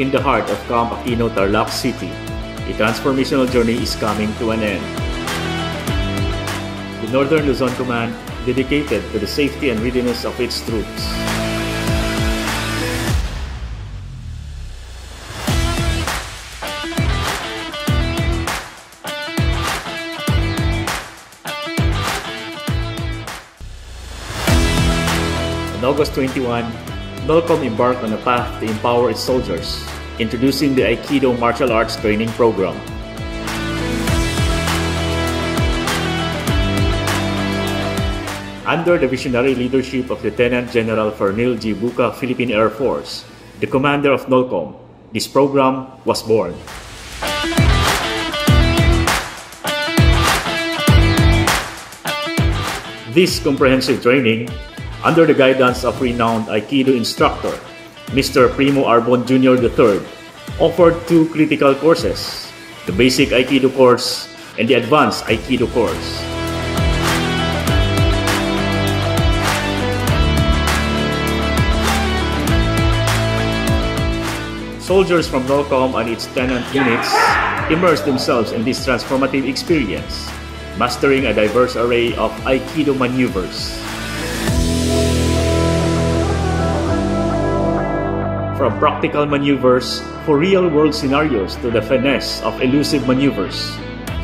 in the heart of Camp Aquino Tarlac City, a transformational journey is coming to an end. The Northern Luzon Command dedicated to the safety and readiness of its troops. On August 21, NOLCOM embarked on a path to empower its soldiers, introducing the Aikido Martial Arts Training Program. Under the visionary leadership of Lieutenant General Fernyl G. Buca, Philippine Air Force, the commander of NOLCOM, this program was born. This comprehensive training, under the guidance of renowned Aikido instructor, Mr. Primo Arbon Jr. III, offered two critical courses, the Basic Aikido course and the Advanced Aikido course. Soldiers from NOLCOM and its tenant units immerse themselves in this transformative experience, mastering a diverse array of Aikido maneuvers. From practical maneuvers for real-world scenarios to the finesse of elusive maneuvers,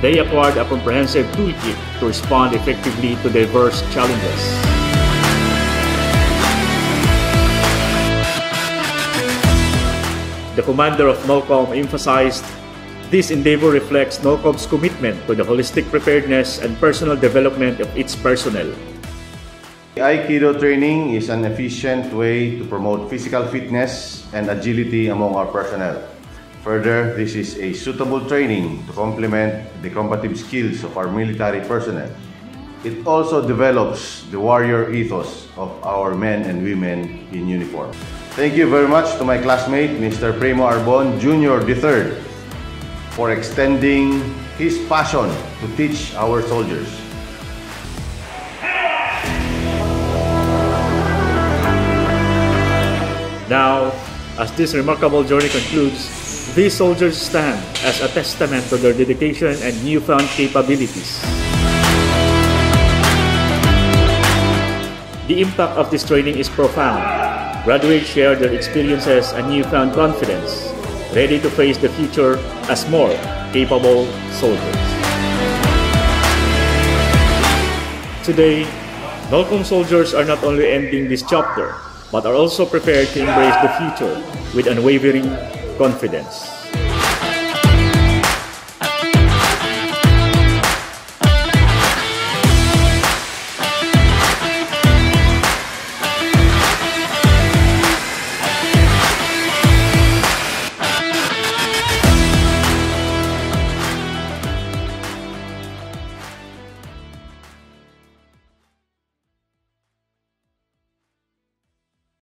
they acquired a comprehensive toolkit to respond effectively to diverse challenges. The commander of NOLCOM emphasized this endeavor reflects NOLCOM's commitment to the holistic preparedness and personal development of its personnel. Aikido training is an efficient way to promote physical fitness and agility among our personnel. Further, this is a suitable training to complement the combative skills of our military personnel. It also develops the warrior ethos of our men and women in uniform. Thank you very much to my classmate, Mr. Primo Arbon Jr. III, for extending his passion to teach our soldiers. Now, as this remarkable journey concludes, these soldiers stand as a testament to their dedication and newfound capabilities. The impact of this training is profound. Graduates share their experiences and newfound confidence, ready to face the future as more capable soldiers. Today, NOLCOM soldiers are not only ending this chapter, but are also prepared to embrace the future with unwavering confidence.